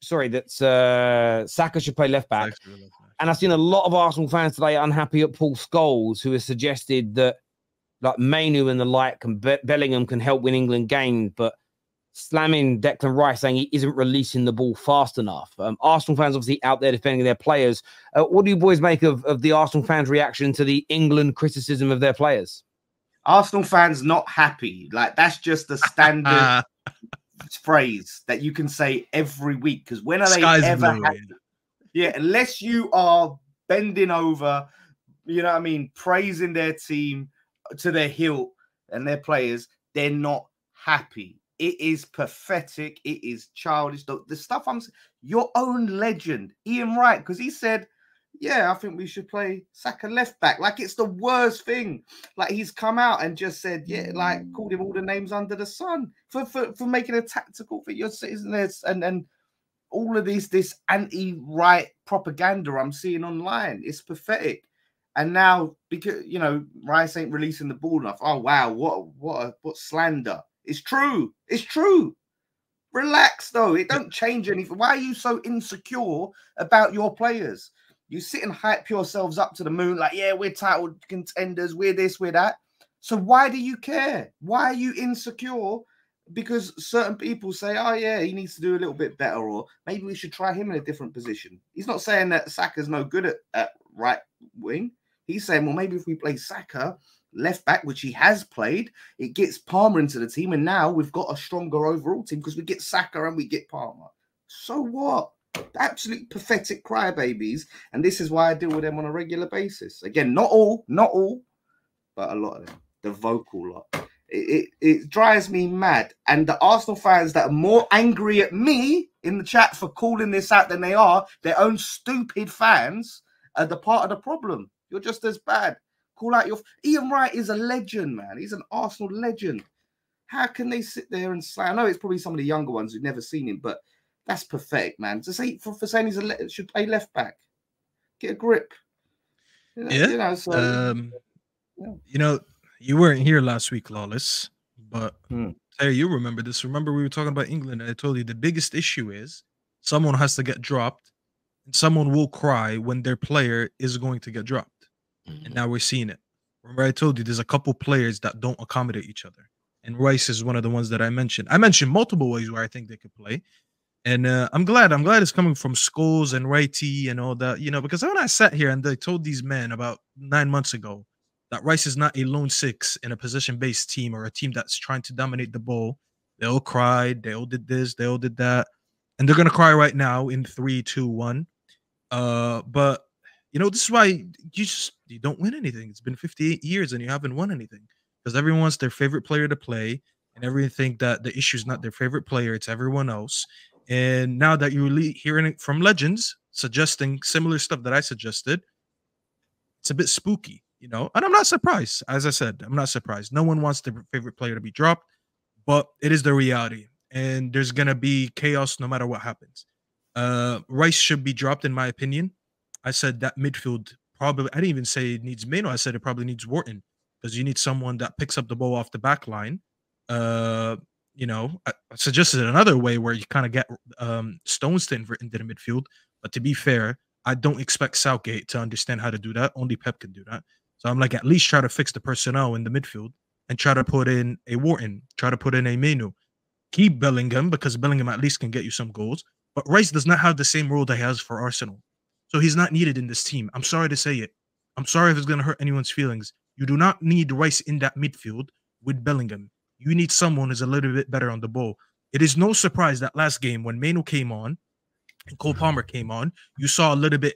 sorry, that's uh, Saka should play left back. And I've seen a lot of Arsenal fans today unhappy at Paul Scholes, who has suggested that like Mainoo and the like and Be- Bellingham can help win England games, but slamming Declan Rice saying he isn't releasing the ball fast enough. Um, Arsenal fans obviously out there defending their players. Uh, what do you boys make of, of the Arsenal fans' reaction to the England criticism of their players? Arsenal fans not happy. Like that's just the standard phrase that you can say every week. Because when are they Sky's ever happy? Yeah, unless you are bending over, you know what I mean, praising their team to their hilt and their players, they're not happy. It is pathetic. It is childish. The, the stuff I'm your own legend, Ian Wright, because he said, Yeah, I think we should play Saka left back. Like it's the worst thing. Like he's come out and just said, Yeah, like called him all the names under the sun for for, for making a tactical for your citizens and and all of these this anti-Wright propaganda I'm seeing online. It's pathetic. And now because you know Rice ain't releasing the ball enough. Oh wow, what what a, what slander! It's true. It's true. Relax though. It don't change anything. Why are you so insecure about your players? You sit and hype yourselves up to the moon, like yeah, we're title contenders. We're this, we're that. So why do you care? Why are you insecure? Because certain people say, oh yeah, he needs to do a little bit better, or maybe we should try him in a different position. He's not saying that Saka's no good at, at right wing. He's saying, well, maybe if we play Saka left back, which he has played, it gets Palmer into the team, and now we've got a stronger overall team because we get Saka and we get Palmer. So what? Absolute pathetic crybabies, and this is why I deal with them on a regular basis. Again, not all, not all, but a lot of them. The vocal lot. It, it, it drives me mad. And the Arsenal fans that are more angry at me in the chat for calling this out than they are their own stupid fans are the part of the problem. You're just as bad. Call out your Ian Wright is a legend, man. He's an Arsenal legend. How can they sit there and say? I know it's probably some of the younger ones who've never seen him, but that's pathetic, man. To say for, for saying he's a le- should play left back, get a grip. You know, Yeah. you know, so Um, Yeah. you know, you weren't here last week, Lawless, but Hmm. hey, you remember this. Remember we were talking about England, and I told you the biggest issue is someone has to get dropped, and someone will cry when their player is going to get dropped. And now we're seeing it. Remember, I told you there's a couple players that don't accommodate each other. And Rice is one of the ones that I mentioned. I mentioned multiple ways where I think they could play. And uh, I'm glad. I'm glad it's coming from Scholes and Wrighty and all that, you know, because when I sat here and they told these men about nine months ago that Rice is not a lone six in a position based team or a team that's trying to dominate the ball, they all cried. They all did this. They all did that. And they're going to cry right now in three, two, one. Uh, but you know, this is why you just you don't win anything. It's been 58 years and you haven't won anything because everyone wants their favorite player to play, and everyone think that the issue is not their favorite player; it's everyone else. And now that you're hearing it from legends suggesting similar stuff that I suggested, it's a bit spooky, you know. And I'm not surprised. As I said, I'm not surprised. No one wants their favorite player to be dropped, but it is the reality, and there's gonna be chaos no matter what happens. Uh, Rice should be dropped, in my opinion. I said that midfield probably. I didn't even say it needs Mainoo. I said it probably needs Wharton because you need someone that picks up the ball off the back line. Uh, you know, I suggested another way where you kind of get um, Stones to invert into the midfield. But to be fair, I don't expect Southgate to understand how to do that. Only Pep can do that. So I'm like, at least try to fix the personnel in the midfield and try to put in a Wharton, try to put in a Mainoo. Keep Bellingham because Bellingham at least can get you some goals. But Rice does not have the same role that he has for Arsenal. So he's not needed in this team. I'm sorry to say it. I'm sorry if it's going to hurt anyone's feelings. You do not need Rice in that midfield with Bellingham. You need someone who's a little bit better on the ball. It is no surprise that last game when Mainoo came on and Cole mm-hmm. Palmer came on, you saw a little bit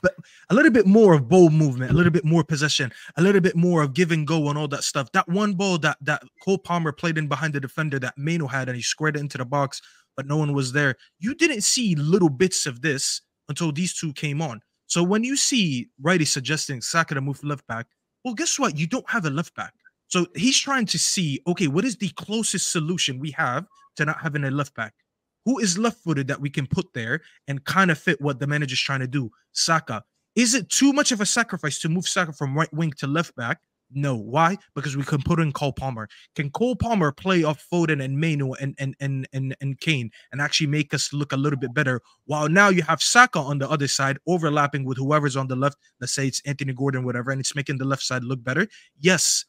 but a little bit more of ball movement, a little bit more possession, a little bit more of give and go and all that stuff. That one ball that that Cole Palmer played in behind the defender that Mainoo had and he squared it into the box, but no one was there. You didn't see little bits of this until these two came on. So when you see Wrighty suggesting Saka to move left back, well, guess what? You don't have a left back. So he's trying to see, okay, what is the closest solution we have to not having a left back? Who is left footed that we can put there and kind of fit what the manager's trying to do? Saka. Is it too much of a sacrifice to move Saka from right wing to left back No. Why? Because we can put in Cole Palmer. Can Cole Palmer play off Foden and Mainoo and and and and, and Kane and actually make us look a little bit better? While now you have Saka on the other side overlapping with whoever's on the left. Let's say it's Anthony Gordon, whatever, and it's making the left side look better. Yes,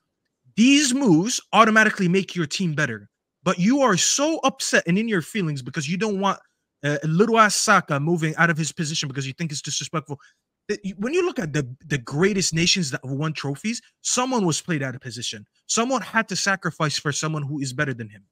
these moves automatically make your team better. But you are so upset and in your feelings because you don't want uh, little ass Saka moving out of his position because you think it's disrespectful when you look at the the greatest nations that have won trophies, someone was played out of position. Someone had to sacrifice for someone who is better than him.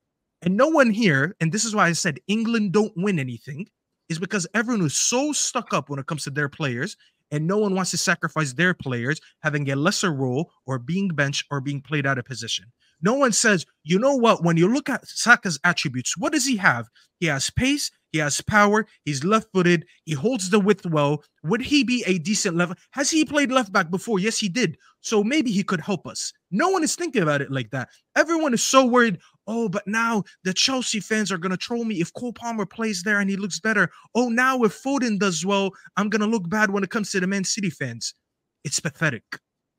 And no one here, and this is why I said England don't win anything, is because everyone is so stuck up when it comes to their players, and no one wants to sacrifice their players having a lesser role or being benched or being played out of position. No one says, you know what, when you look at Saka's attributes, what does he have? He has pace, he has power. He's left footed. He holds the width well. Would he be a decent left? Has he played left back before? Yes, he did. So maybe he could help us. No one is thinking about it like that. Everyone is so worried. Oh, but now the Chelsea fans are going to troll me if Cole Palmer plays there and he looks better. Oh, now if Foden does well, I'm going to look bad when it comes to the Man City fans. It's pathetic.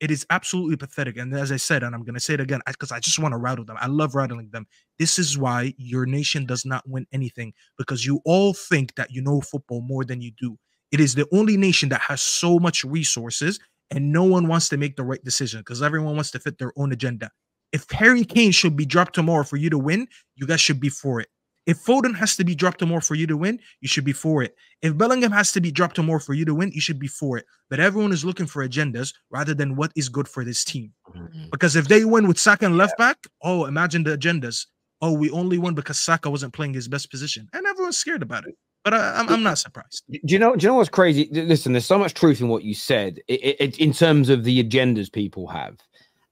It is absolutely pathetic. And as I said, and I'm going to say it again because I just want to rattle them. I love rattling them. This is why your nation does not win anything because you all think that you know football more than you do. It is the only nation that has so much resources and no one wants to make the right decision because everyone wants to fit their own agenda. If Harry Kane should be dropped tomorrow for you to win, you guys should be for it. If Foden has to be dropped tomorrow for you to win, you should be for it. If Bellingham has to be dropped tomorrow for you to win, you should be for it. But everyone is looking for agendas rather than what is good for this team. Mm-hmm. Because if they win with Saka and left back, oh, imagine the agendas. Oh, we only won because Saka wasn't playing his best position, and everyone's scared about it. But I, am I'm, I'm not surprised. Do you know? Do you know what's crazy? Listen, there's so much truth in what you said it, it, in terms of the agendas people have,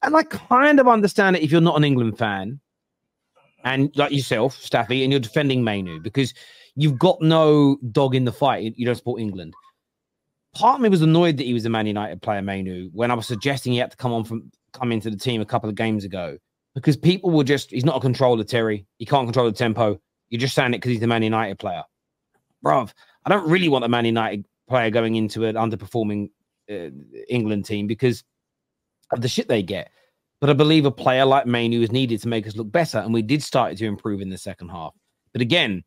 and I kind of understand it if you're not an England fan and like yourself, Staffy, and you're defending Mainoo because you've got no dog in the fight. You don't support England. Part of me was annoyed that he was a Man United player, Mainoo, when I was suggesting he had to come on from come into the team a couple of games ago because people will just he's not a controller, Terry. He can't control the tempo. You're just saying it because he's a Man United player, bruv. I don't really want a Man United player going into an underperforming uh, England team because of the shit they get. But I believe a player like Mainoo is needed to make us look better. And we did start to improve in the second half. But again,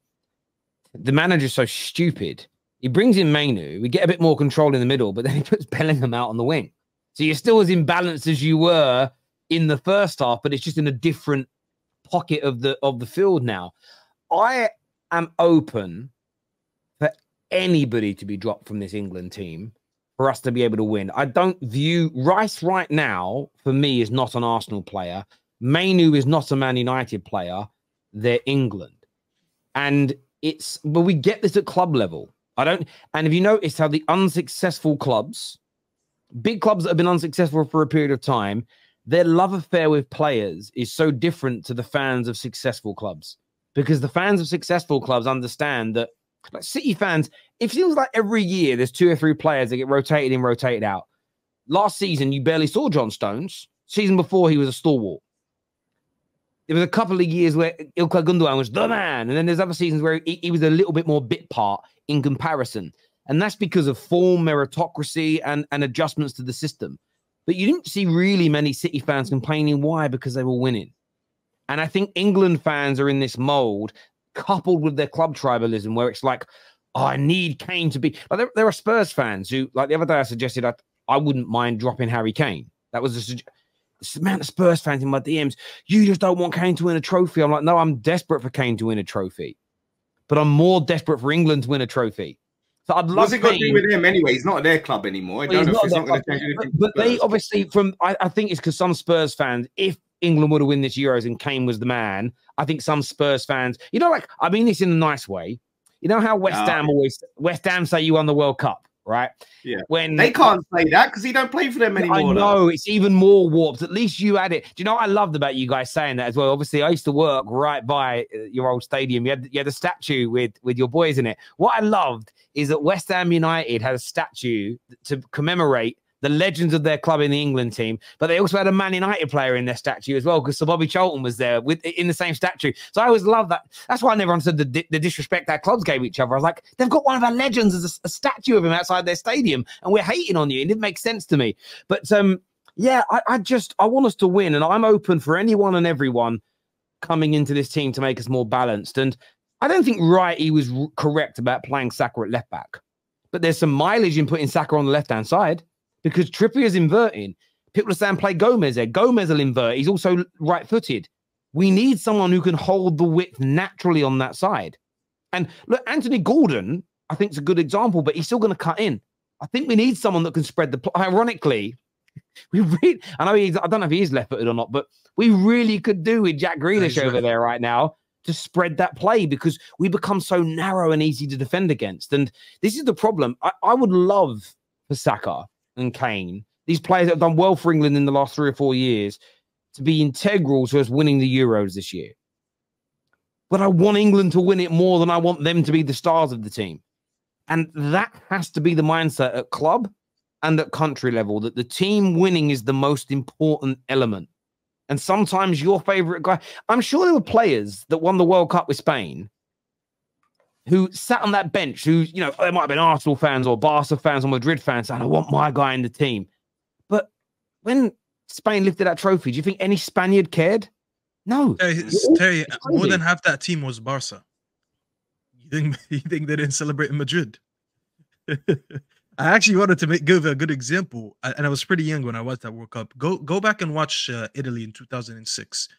the manager's so stupid. He brings in Mainoo. We get a bit more control in the middle, but then he puts Bellingham out on the wing. So you're still as imbalanced as you were in the first half, but it's just in a different pocket of the of the field now. I am open for anybody to be dropped from this England team for us to be able to win. I don't view Rice right now for me is not an Arsenal player. Mainoo is not a Man United player. They're England, and it's but we get this at club level. I don't. And have you noticed how the unsuccessful clubs, big clubs that have been unsuccessful for a period of time, their love affair with players is so different to the fans of successful clubs because the fans of successful clubs understand that like City fans, it feels like every year there's two or three players that get rotated in, rotated out. Last season, you barely saw John Stones. Season before, he was a stalwart. There was a couple of years where Ilkay Gundogan was the man, and then there's other seasons where he, he was a little bit more bit part in comparison, and that's because of form, meritocracy, and and adjustments to the system. But you didn't see really many City fans complaining. Why? Because they were winning. And I think England fans are in this mold coupled with their club tribalism, where it's like, oh, I need Kane to be. Like there, there are Spurs fans who, like the other day, I suggested I, I wouldn't mind dropping Harry Kane. That was a the amount of Spurs fans in my DMs. You just don't want Kane to win a trophy. I'm like, no, I'm desperate for Kane to win a trophy, but I'm more desperate for England to win a trophy. So I'd love. What's it got to do with him anyway? He's not their club anymore. I don't know if it's not going to change anything. But, but they obviously, from I, I think it's because some Spurs fans, if England would have won this Euros and Kane was the man. I think some Spurs fans, you know, like I mean this in a nice way. You know how West Ham always West Ham say you won the World Cup, right? Yeah. When they can't say that because he don't play for them anymore. I know though. it's even more warped. At least you had it. Do you know what I loved about you guys saying that as well? Obviously, I used to work right by uh, your old stadium. You had you had a statue with with your boys in it. What I loved is that West Ham United had a statue to commemorate the legends of their club in the England team, but they also had a Man United player in their statue as well because Sir Bobby Charlton was there with in the same statue. So I always love that. That's why I never understood the, the disrespect our clubs gave each other. I was like, they've got one of our legends as a, a statue of him outside their stadium, and we're hating on you. It didn't make sense to me. But um, yeah, I, I just I want us to win, and I'm open for anyone and everyone coming into this team to make us more balanced. And I don't think Wrighty was correct about playing Saka at left back, but there's some mileage in putting Saka on the left hand side because Trippier's inverting. People are saying play Gomez there. Gomez will invert. He's also right footed. We need someone who can hold the width naturally on that side. And look, Anthony Gordon, I think, is a good example, but he's still going to cut in. I think we need someone that can spread the. Play. Ironically, we really, I know he's, I don't know if he is left footed or not, but we really could do with Jack Grealish over there right now to spread that play because we become so narrow and easy to defend against. And this is the problem. I, I would love for Saka and Kane, these players that have done well for England in the last three or four years, to be integral to us winning the Euros this year. But I want England to win it more than I want them to be the stars of the team. And that has to be the mindset at club and at country level that the team winning is the most important element. And sometimes your favorite guy, I'm sure there were players that won the World Cup with Spain who sat on that bench, who, you know, they might have been Arsenal fans or Barca fans or Madrid fans, and I want my guy in the team. But when Spain lifted that trophy, do you think any Spaniard cared? No. Terry, Terry more than half that team was Barca. You think you think they didn't celebrate in Madrid? I actually wanted to make, give a good example, and I was pretty young when I watched that World Cup. Go go back and watch uh, Italy in 2006.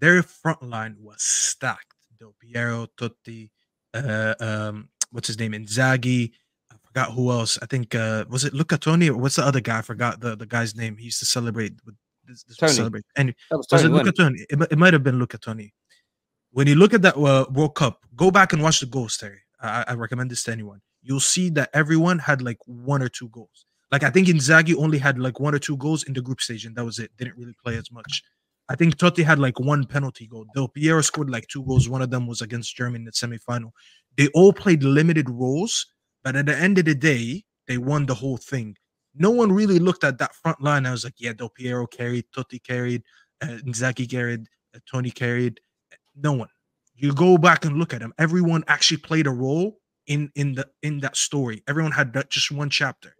Their front line was stacked. Del Piero, Totti, uh, um, what's his name, Inzaghi. I forgot who else. I think uh, was it Luca Toni or what's the other guy? I forgot the, the guy's name. He used to celebrate with this, this Toni. celebrate. And was, was it Luca Toni? It, it might have been Luca Toni. When you look at that uh, World Cup, go back and watch the goals, Terry. I, I recommend this to anyone. You'll see that everyone had like one or two goals. Like I think Inzaghi only had like one or two goals in the group stage, and that was it. Didn't really play as much. I think Totti had like one penalty goal. Del Piero scored like two goals. One of them was against Germany in the semifinal. They all played limited roles, but at the end of the day, they won the whole thing. No one really looked at that front line. I was like, yeah, Del Piero carried, Totti carried, uh, Inzaghi carried, uh, Toni carried. No one. You go back and look at them. Everyone actually played a role in in the in that story. Everyone had that, just one chapter,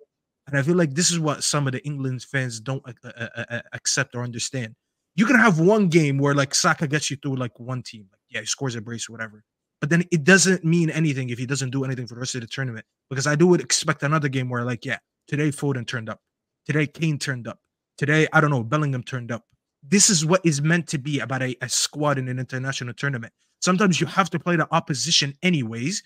and I feel like this is what some of the England fans don't uh, uh, uh, accept or understand. You can have one game where like Saka gets you through like one team, like yeah, he scores a brace or whatever, but then it doesn't mean anything if he doesn't do anything for the rest of the tournament. Because I do would expect another game where like yeah, today Foden turned up, today Kane turned up, today I don't know Bellingham turned up. This is what is meant to be about a, a squad in an international tournament. Sometimes you have to play the opposition anyways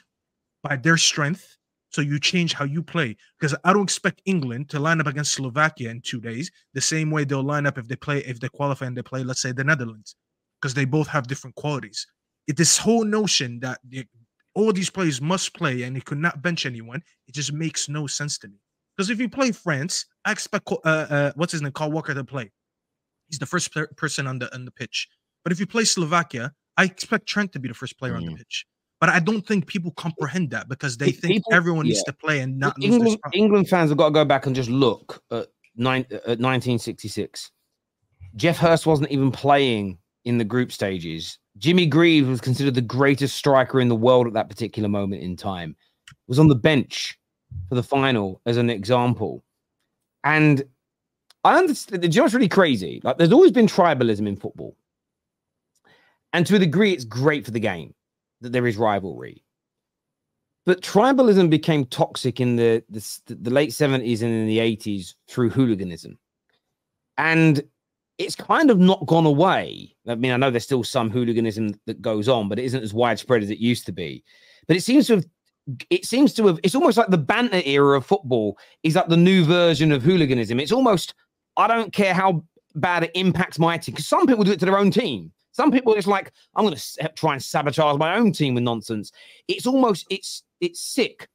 by their strength. So you change how you play because I don't expect England to line up against Slovakia in two days the same way they'll line up if they play if they qualify and they play, let's say, the Netherlands, because they both have different qualities. It, this whole notion that all these players must play and he could not bench anyone, it just makes no sense to me. Because if you play France, I expect uh, uh, what's his name, Kyle Walker to play. He's the first per- person on the on the pitch. But if you play Slovakia, I expect Trent to be the first player mm. on the pitch. But I don't think people comprehend that because they think people, everyone yeah. needs to play and not England. England fans have got to go back and just look at, nine, uh, at 1966. Geoff Hurst wasn't even playing in the group stages. Jimmy Greaves was considered the greatest striker in the world at that particular moment in time. Was on the bench for the final as an example. And I understand. Do you know what's really crazy? Like, there's always been tribalism in football. And to a degree, it's great for the game that there is rivalry. But tribalism became toxic in the, the, the late 70s and in the 80s through hooliganism. And it's kind of not gone away. I mean, I know there's still some hooliganism that goes on, but it isn't as widespread as it used to be. But it seems to have it seems to have it's almost like the banter era of football is like the new version of hooliganism. It's almost I don't care how bad it impacts my team because some people do it to their own team. Some people it's like I'm going to try and sabotage my own team with nonsense. It's almost it's it's sick.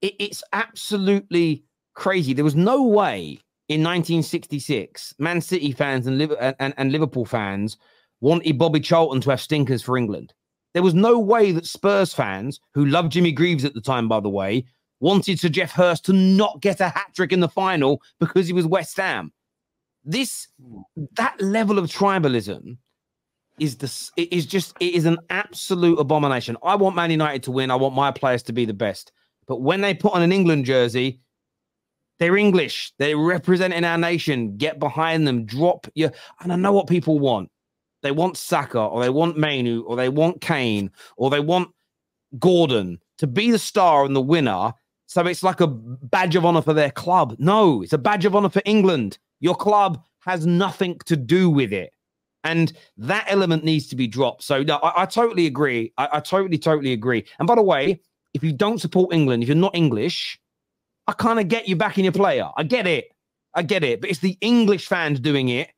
It, it's absolutely crazy. There was no way in 1966 Man City fans and, and, and Liverpool fans wanted Bobby Charlton to have stinkers for England. There was no way that Spurs fans, who loved Jimmy Greaves at the time, by the way, wanted Sir Geoff Hurst to not get a hat trick in the final because he was West Ham. This hmm. that level of tribalism is this it is just it is an absolute abomination. I want Man United to win. I want my players to be the best. But when they put on an England jersey, They're English. They're representing our nation. Get behind them. Drop your. And I know what people want. They want Saka, or they want Mainoo, or they want Kane, or they want Gordon to be the star and the winner. So it's like a badge of honor for their club. No, it's a badge of honor for England. Your club has nothing to do with it. And that element needs to be dropped. So no, I, I totally agree. I, I totally, totally agree. And by the way, if you don't support England, if you're not English, I kind of get you back in your player. I get it. I get it. But it's the English fans doing it.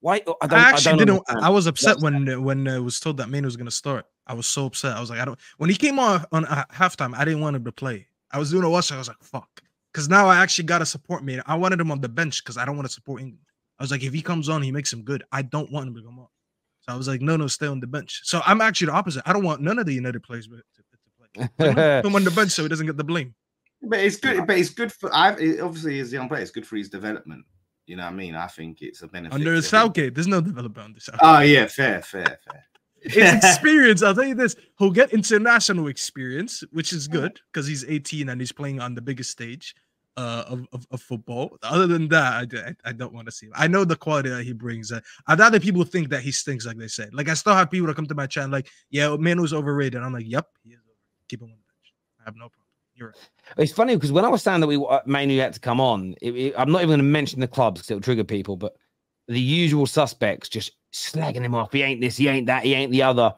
Why? I, I actually I didn't. Understand. I was upset when when uh, was told that Main was going to start. I was so upset. I was like, I don't. When he came on on uh, halftime, I didn't want him to play. I was doing a watch. I was like, fuck, because now I actually got to support me. I wanted him on the bench because I don't want to support England. I was like, if he comes on, he makes him good. I don't want him to come on. So I was like, no, no, stay on the bench. So I'm actually the opposite. I don't want none of the United players to, to play. Put him on the bench so he doesn't get the blame. But it's good. But it's good for. I obviously as a young player, it's good for his development. You know what I mean? I think it's a benefit. Under Southgate, there's no development under Southgate. Oh yeah, fair, fair, fair. His experience, I'll tell you this, he'll get international experience, which is mm. good because he's 18 and he's playing on the biggest stage uh, of, of, of, football. Other than that, I, I, I don't want to see him. I know the quality that he brings. Uh, I'd rather people think that he stinks, like they said. Like I still have people that come to my channel like, yeah, man was overrated. And I'm like, yep, he is Keep him on the bench. I have no problem. You're right. It's funny because when I was saying that we uh, Mainoo had to come on, it, it, I'm not even going to mention the clubs because it'll trigger people, but the usual suspects just slagging him off. He ain't this, he ain't that, he ain't the other.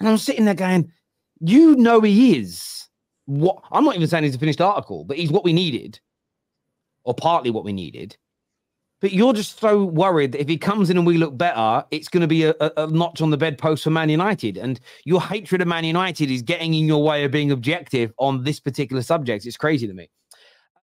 And I'm sitting there going, you know he is. What I'm not even saying he's a finished article, but he's what we needed or partly what we needed. But you're just so worried that if he comes in and we look better, it's going to be a, a, notch on the bedpost for Man United. And your hatred of Man United is getting in your way of being objective on this particular subject. It's crazy to me.